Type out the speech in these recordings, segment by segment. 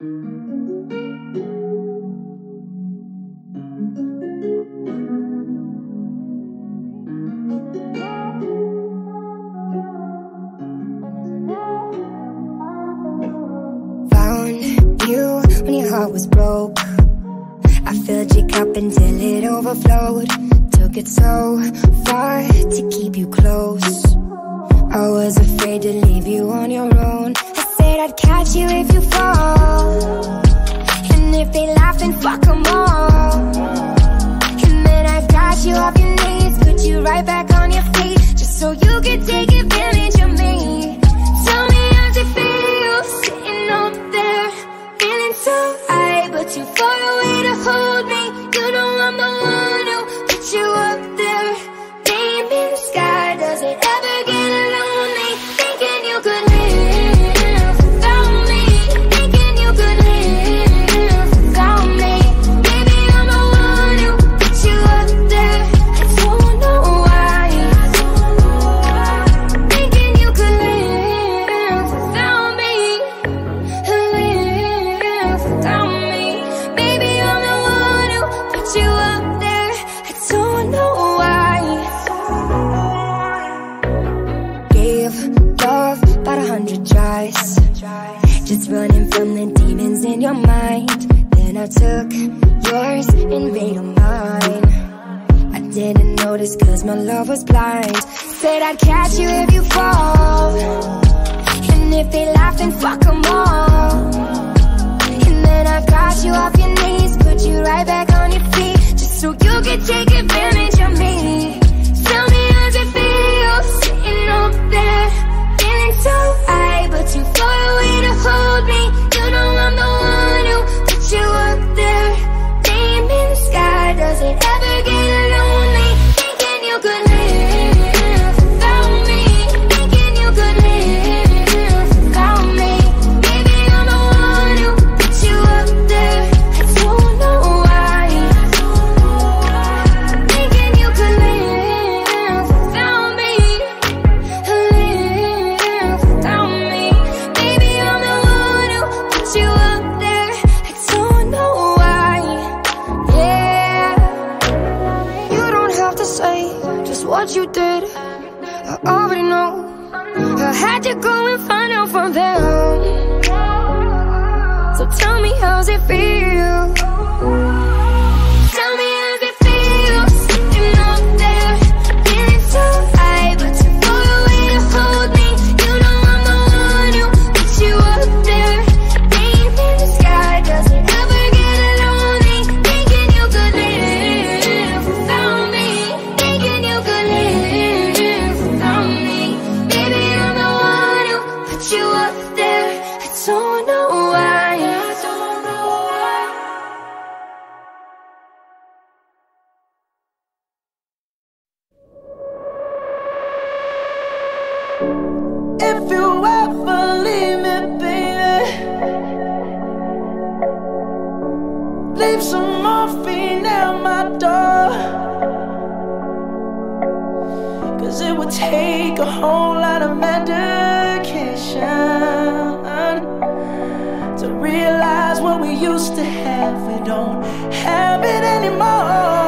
Found you when your heart was broke. I filled your cup until it overflowed. Took it so far to keep you close. I was afraid to leave you on your own. I said I'd catch you if Just running from the demons in your mind. Then I took yours and made them mine. I didn't notice cause my love was blind. Said I'd catch you if you fall. And if they laugh then fuck them all. And then I got you off your knees Put you right back on your feet. Just so you could take advantage of me. Tell me how it feel, sitting up there Feeling so If you ever leave me, baby, leave some morphine at my door. Cause it would take a whole lot of medication to realize what we used to have. We don't have it anymore.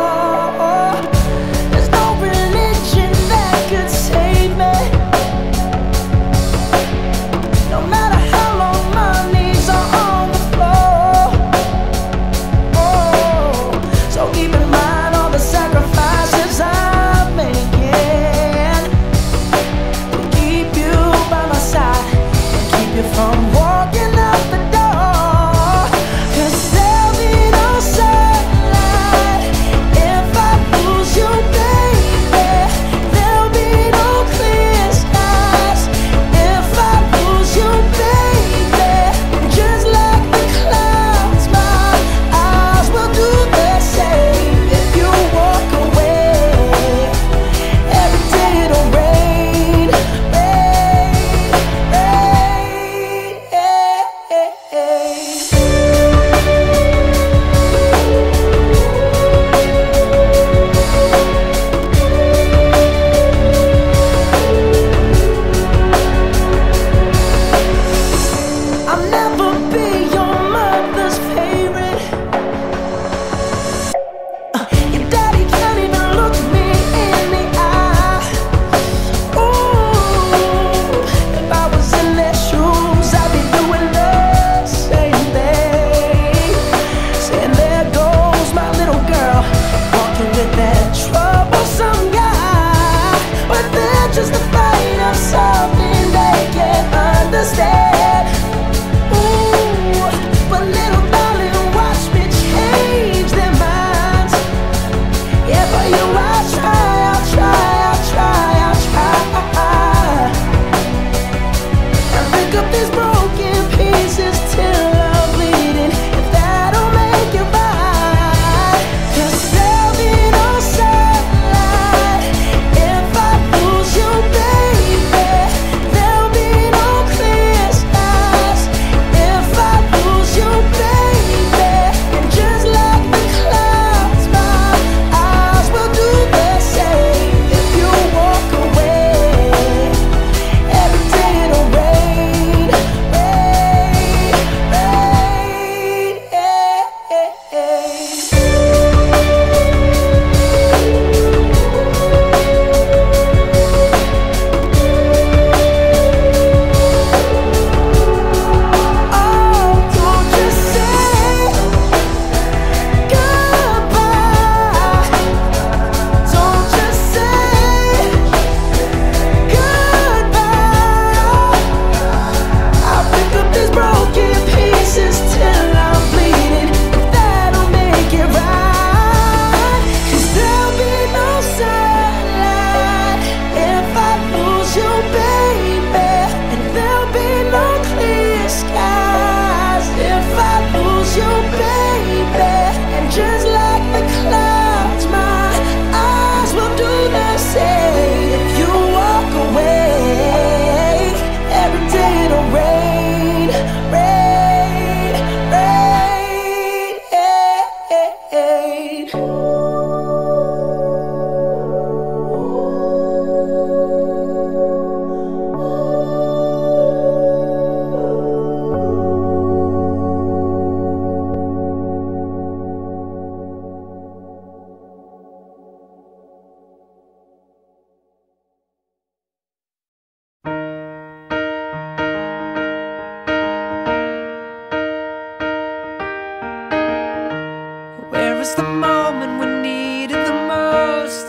was the moment we needed the most.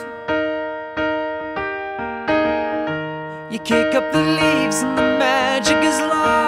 You kick up the leaves and the magic is lost.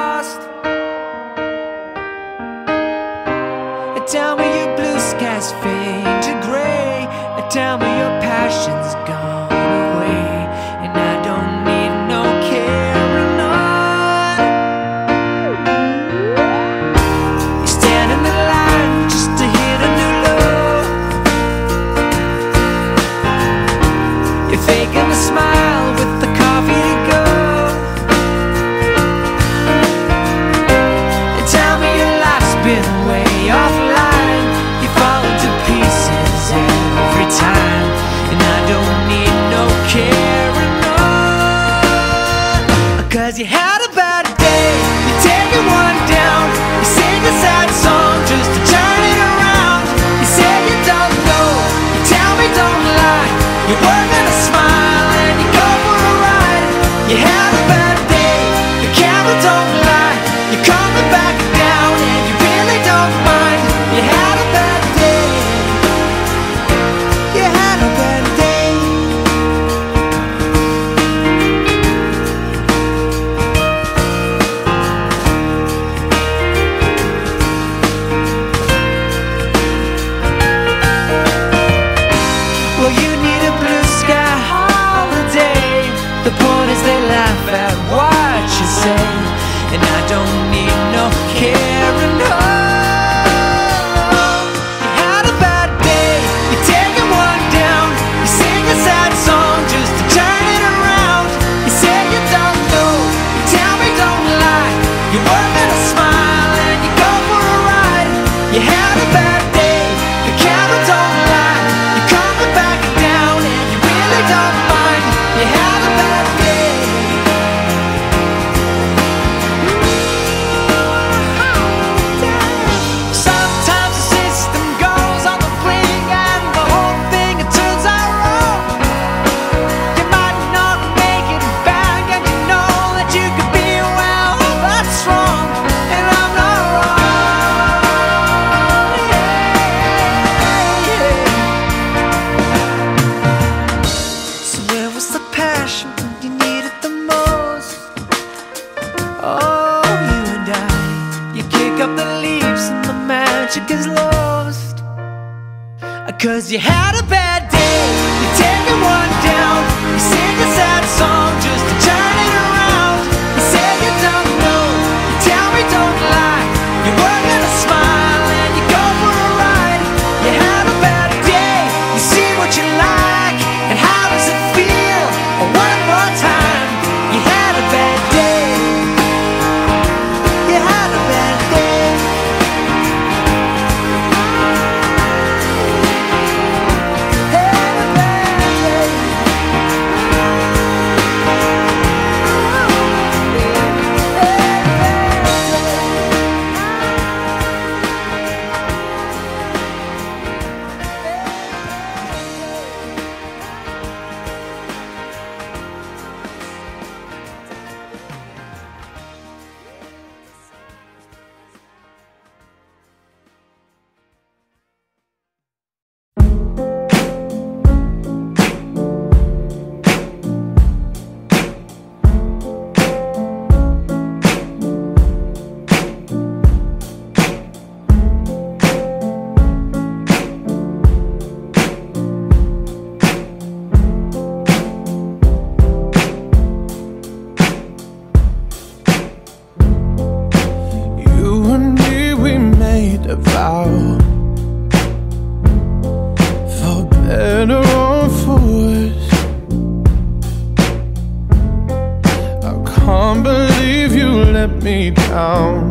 can't believe you let me down.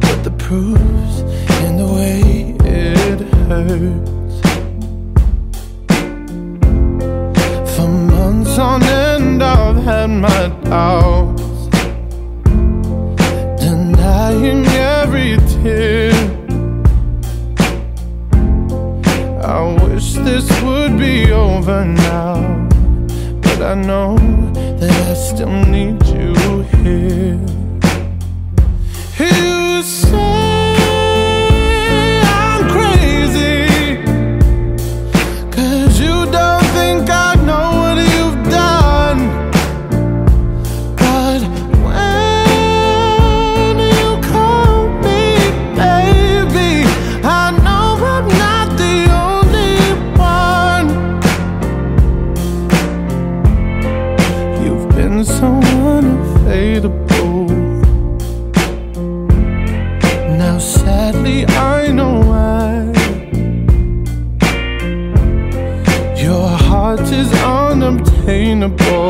But the proof's in the way it hurts. For months on end I've had my doubts. Denying every tear. I wish this would be over now. But I know found someone unfadable. Now, sadly, I know why. Your heart is unobtainable.